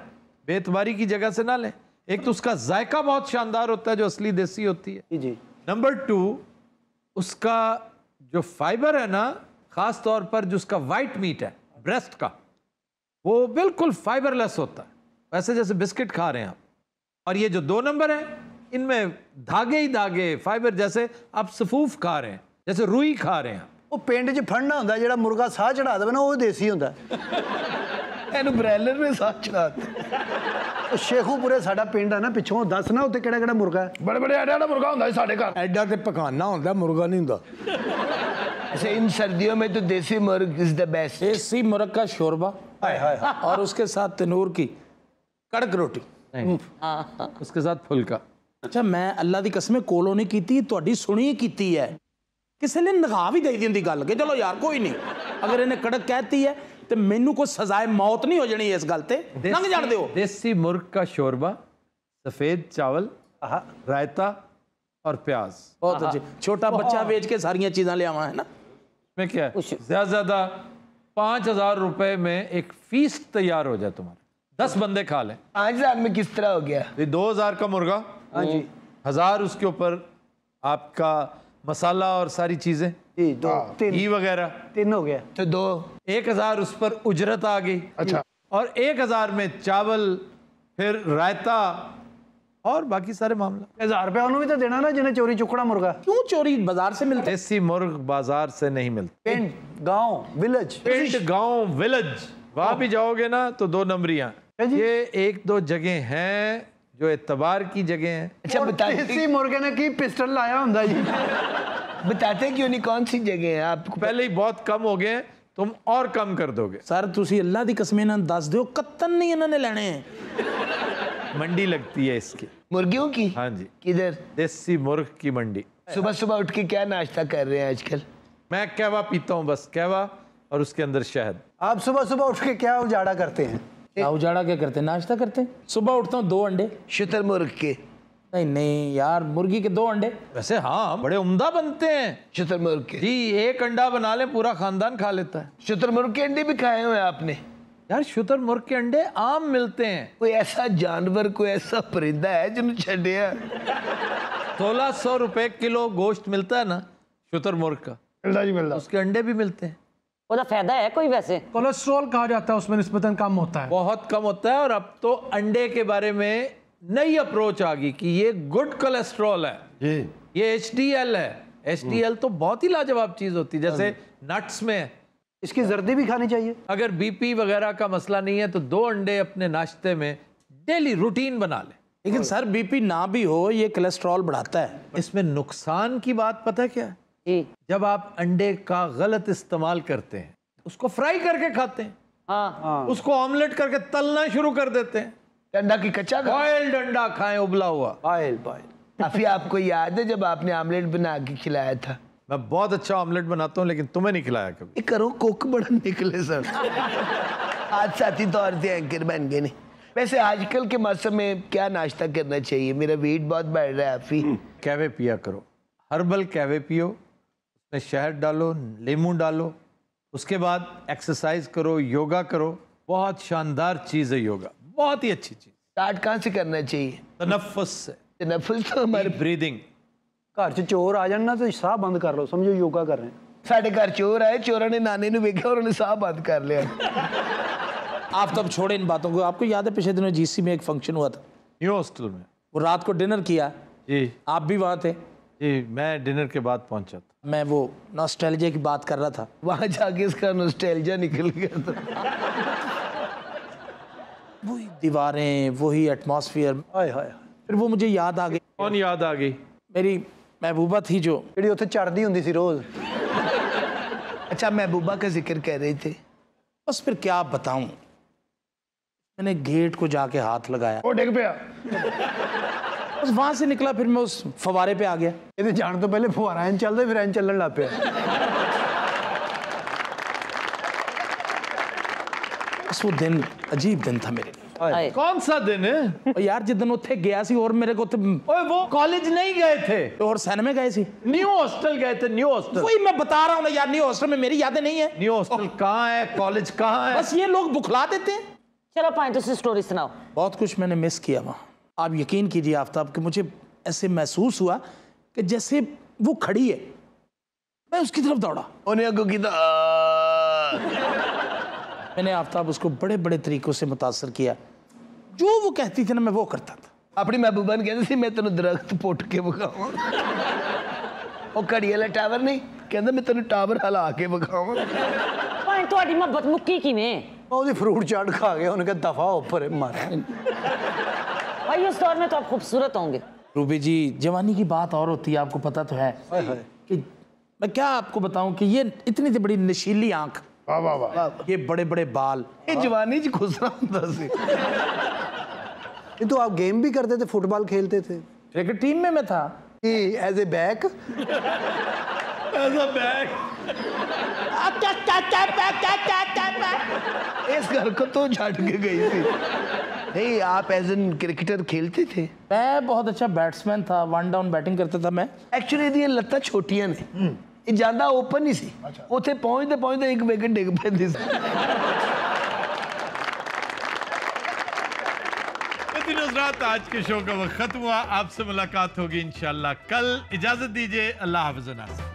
A: बेतबारी की जगह से ना लें। एक तो उसका जायका बहुत शानदार होता है जो असली देसी होती है।
J: जी
A: नंबर टू उसका जो फाइबर है ना खास तौर पर जो उसका वाइट मीट है ब्रेस्ट का वो बिल्कुल फाइबरलेस होता है। वैसे जैसे बिस्किट खा रहे हैं आप। और ये जो दो नंबर है इनमें धागे ही धागे फाइबर जैसे आप सफूफ खा रहे हैं जैसे रुई खा रहे हैं
J: ਉਹ ਪਿੰਡ 'ਚ ਫੜਨਾ ਹੁੰਦਾ ਜਿਹੜਾ ਮੁਰਗਾ ਸਾਹ ਚੜਾ ਦੇਵੇ ਨਾ ਉਹ ਦੇਸੀ ਹੁੰਦਾ
K: ਇਹਨੂੰ ਬ੍ਰੈਲਰ ਨੇ ਸਾਹ ਚੜਾਤੇ
J: ਉਹ ਸ਼ੇਖੂਪੁਰੇ ਸਾਡਾ ਪਿੰਡ ਆ ਨਾ ਪਿੱਛੋਂ ਦੱਸ ਨਾ ਉੱਤੇ ਕਿਹੜਾ ਕਿਹੜਾ ਮੁਰਗਾ ਹੈ
D: ਬੜੇ ਬੜੇ ਐਡਾ ਐਡਾ ਮੁਰਗਾ ਹੁੰਦਾ ਸੀ ਸਾਡੇ ਘਰ ਐਡਾ ਤੇ ਪਕਾਨਾ ਹੁੰਦਾ ਮੁਰਗਾ ਨਹੀਂ ਹੁੰਦਾ
K: अच्छा इन सर्दियों में तो देसी मुर्ग इज द बेस्ट
R: देसी मुर्ग का शोरबा और उसके साथ तनूर की कड़क रोटी
A: उसके साथ फुलका
R: ਅੱਛਾ ਮੈਂ ਅੱਲਾ ਦੀ ਕਸਮ ਕੋਲੋਂ ਨਹੀਂ ਕੀਤੀ ਤੁਹਾਡੀ ਸੁਣੀ ਕੀਤੀ ਹੈ ਕਿਸੇ ਨੇ ਨਿਗਾਹ ਵੀ ਦੇ ਦੀ ਹੁੰਦੀ ਗੱਲ ਕਿ ਚਲੋ ਯਾਰ ਕੋਈ ਨਹੀਂ ਅਗਰ ਇਹਨੇ ਕੜਕ ਕਹਿਤੀ ਹੈ ਤੇ ਮੈਨੂੰ ਕੋਈ ਸਜ਼ਾਏ ਮੌਤ ਨਹੀਂ ਹੋ ਜਾਣੀ ਇਸ ਗੱਲ ਤੇ ਲੰਘ ਜਾਣ ਦਿਓ
A: देसी मुर्ग का शोरबा सफेद चावल रायता और प्याज
R: बहुत अच्छे छोटा बच्चा बेच के सारियां चीजें ले आवा है ना
A: में क्या है ज्यादा ज्यादा पांच हजार रुपए में एक फीस्ट तैयार हो जाए तुम्हारा दस बंदे खा लें
K: पाँच हजार में किस तरह हो गया
A: ये दो हजार का मुर्गा
J: हाँ जी।
A: हज़ार उसके ऊपर आपका मसाला और सारी चीज़ें।
J: जी दो हाँ।
A: तीन। वगैरह।
J: तीन हो गया।
K: तो दो।
A: एक हज़ार उस पर उजरत आ गई।
D: अच्छा।
A: और एक हज़ार में चावल फिर रायता और बाकी सारे मामला।
J: हज़ार रुपया उन्होंने तो देना ना जिन्हें चोरी चुकड़ा मुर्गा।
R: क्यों चोरी बाज़ार से मिलता?
A: ऐसी मुर्ग बाज़ार से नहीं मिलता।
J: पेंट गाँव विलेज।
A: पेंट गाँव विलेज। वहाँ हाँ। भी जाओगे ना तो दो नंबरिया। ये एक दो जगह हैं जो एतबार की जगह हैं
K: अच्छा बताते
J: ਦੇਸੀ ਮੁਰਗੇ ਨੇ ਕੀ ਪਿਸਟਲ ਲਾਇਆ ਹੁੰਦਾ ਜੀ
K: बताते क्यों नहीं कौन सी जगह है आपको
A: पहले ही बहुत कम हो गए हैं तुम और कम कर दोगे
R: ਸਰ ਤੁਸੀਂ ਅੱਲਾ ਦੀ ਕਸਮ ਇਹਨਾਂ ਨੂੰ ਦੱਸ ਦਿਓ ਕੱਤਨ ਨਹੀਂ ਇਹਨਾਂ ਨੇ ਲੈਣੇ
A: मंडी लगती है इसकी
K: मुर्गियों की
A: हाँ जी
K: किधर
A: देसी मुर्ग की मंडी
K: सुबह सुबह उठ के क्या नाश्ता कर रहे हैं आजकल
A: मैं कहवा पीता हूँ बस कहवा और उसके अंदर शहद
J: आप सुबह सुबह उठ के क्या उजाड़ा करते हैं
R: क्या उजाड़ा क्या करते? नाश्ता करते? सुबह उठता हूँ दो अंडे।
K: शुतरमुर्ग के।
R: नहीं नहीं यार मुर्गी के दो अंडे।
A: वैसे हाँ बड़े उम्दा बनते हैं।
K: शुतरमुर्ग के।
A: जी एक अंडा बना ले पूरा खानदान खा लेता है।
K: शुतरमुर्ग के अंडे भी खाए हुए आपने?
A: यार शुतर मुर्ग के अंडे आम मिलते हैं।
K: कोई ऐसा जानवर कोई ऐसा परिंदा है जिन छड़िया
A: सोलह सौ रुपए किलो गोश्त मिलता है ना शुतरमुर्ग का।
D: जी मिलता।
A: उसके अंडे भी मिलते हैं।
C: तो फ़ायदा है कोई वैसे?
G: कोलेस्ट्रॉल कहा जाता है उसमें नस्बतन कम होता है।
A: बहुत कम होता है और अब तो अंडे के बारे में नई अप्रोच आ गई कि ये गुड कोलेस्ट्रॉल है। ये एचडीएल है। एचडीएल तो बहुत ही लाजवाब चीज़ होती है जैसे हाँ नट्स में
J: इसकी जर्दी भी खानी चाहिए।
A: अगर बीपी वगैरह का मसला नहीं है तो दो अंडे अपने नाश्ते में डेली रूटीन बना ले।
R: लेकिन सर बीपी ना भी हो ये कोलेस्ट्रॉल बढ़ाता है।
A: इसमें नुकसान की बात पता क्या है? जब आप अंडे का गलत इस्तेमाल करते हैं उसको फ्राई करके खाते हैं।
C: हाँ।
A: उसको ऑमलेट करके तलना शुरू कर देते हैं।
K: अंडा की कच्चा
A: ऑयल अंडा खाएँ उबला हुआ।
J: ऑयल ऑयल
K: काफ़ी आपको याद है जब आपने आमलेट बना के खिलाया था?
A: मैं बहुत अच्छा ऑमलेट बनाता हूँ लेकिन तुम्हें नहीं खिलाया कभी।
K: करो कुक बड़ा निकले सर। आज साथी तौर से एंकर बन गए नहीं। वैसे आजकल के मौसम में क्या नाश्ता करना चाहिए? मेरा वेट बहुत बढ़ रहा है अभी
A: कैवे पिया करो। हर्बल कैवे पियो उसमें शहद डालो नींबू डालो उसके बाद एक्सरसाइज करो योगा करो बहुत शानदार चीज़ है योगा बहुत ही अच्छी चीज़
K: स्टार्ट कहाँ से करना चाहिए
A: तनफ्फुस से
K: तनफ्फुस तो हमारे
A: ब्रीदिंग
J: ਘਰ 'ਚ ਚੋਰ ਆ ਜਾਣ ਨਾ ਤੇ ਸਾਹ ਬੰਦ ਕਰ ਲਓ ਸਮਝੋ ਯੋਗਾ ਕਰ ਰਹੇ
K: ਸਾਡੇ ਘਰ ਚੋਰ ਆਏ ਚੋਰਾਂ ਨੇ ਨਾਨੇ ਨੂੰ ਵੇਖਿਆ ਔਰ ਉਹਨੇ ਸਾਹ ਬੰਦ ਕਰ ਲਿਆ
R: आप तब छोड़े इन बातों को आपको याद है पिछले दिनों जीसी में एक फंक्शन हुआ था
A: न्यू हॉस्टल में
R: वो रात को डिनर किया
A: जी
R: आप भी वहाँ थे
A: जी मैं डिनर के बाद पहुंचा था
R: मैं वो नॉस्टैल्जिया की बात कर रहा था
K: वहां जाके इसका नॉस्टैल्जिया निकल गया था
R: वही दीवारें वही एटमॉस्फेयर
J: ਹਾਏ ਹਾਏ
R: फिर वो मुझे याद आ गई
A: कौन याद आ गई
R: मेरी महबूबा थी जो
J: ਜਿਹੜੀ ਉੱਥੇ ਚੜਦੀ ਹੁੰਦੀ ਸੀ ਰੋਜ਼
K: अच्छा महबूबा का जिक्र कह रहे थे
R: बस फिर क्या बताऊं मैंने गेट को जाके हाथ लगाया
I: ਉਹ ਡਿੱਗ ਪਿਆ
R: बस वहाँ से निकला फिर मैं उस फवारे पे आ गया।
J: ये जान तो पहले फुहारा एन चलते फिर एन चलने लग पे।
R: बस वो दिन अजीब दिन था मेरे
A: कौन सा दिन? है
R: यार जिस दिन उठे गया सी और मेरे को तो-
A: ओए वो कॉलेज नहीं गए थे?
R: तो और सैन में गए सी।
A: न्यू हॉस्टल गए थे न्यू हॉस्टल
R: वही मैं बता रहा हूँ ना यार न्यू हॉस्टल में मेरी यादें नहीं है।
A: न्यू हॉस्टल कहाँ है? कॉलेज कहाँ है?
R: बस ये लोग बुखला देते हैं।
C: चलो पाए दूसरी स्टोरी सुनाओ।
R: बहुत कुछ मैंने मिस किया वहाँ। आप यकीन कीजिए आफ्ताब कि मुझे ऐसे महसूस हुआ कि जैसे वो खड़ी है मैं उसकी तरफ दौड़ा
K: उन्हें (laughs) अगो की
R: मैंने आफ्ताब उसको बड़े बड़े तरीकों से मुतासर किया जो वो कहती थी ना मैं वो करता था
K: अपनी महबूबा ने कहते सी मैं तेन दरख्त पुट के ਵਿਖਾਵਾਂ ਉਹ ਘੜੀ ਵਾਲਾ ਟਾਵਰ ਨਹੀਂ ਕਹਿੰਦਾ ਮੈਂ ਤੈਨੂੰ ਟਾਵਰ ਹਿਲਾ ਕੇ ਵਿਖਾਵਾਂ
C: ਭਾਈ ਤੁਹਾਡੀ ਮੁਹੱਬਤ ਮੁੱਕੀ ਕਿਵੇਂ
J: ਉਹਦੀ ਫਰੂਟ ਚਾਟ ਖਾ ਗਿਆ ਉਹਨੇ ਕਿਹਾ ਦਫਾ ਉੱਪਰ ਮਾਰ
C: भाई उस दौर में तो आप खूबसूरत होंगे।
R: रूबी जी जवानी की बात और होती है आपको पता तो है कि मैं क्या आपको बताऊँ कि ये इतनी सी बड़ी नशीली आँख
I: वाह वाह वाह।
R: ये बड़े बड़े बाल।
K: ये हाँ। जवानी जी खुसरा होता
J: ये तो आप गेम भी करते थे फुटबॉल खेलते थे।
R: क्रिकेट टीम में मैं था।
J: As a back
A: as a back
K: इस घर को तो झटके गई थी। नहीं आप एज एन क्रिकेटर खेलते थे
R: मैं बहुत अच्छा बैट्समैन था वन डाउन बैटिंग करता था मैं
K: ਐਕਚੁਅਲੀ ਇਹਦੀਆਂ ਲੱਤਾਂ ਛੋਟੀਆਂ ਨੇ ਇਹ ਜਿਆਦਾ ਓਪਨ ਨਹੀਂ ਸੀ ਉੱਥੇ ਪਹੁੰਚਦੇ ਪਹੁੰਚਦੇ ਇੱਕ ਵਿਕਟ ਡਿੱਗ ਪੈਂਦੀ ਸੀ
S: दिन हजरात आज के शो का वक्त खत्म हुआ आपसे मुलाकात होगी इंशाल्लाह कल इजाजत दीजिए अल्लाह हाफिज नासिर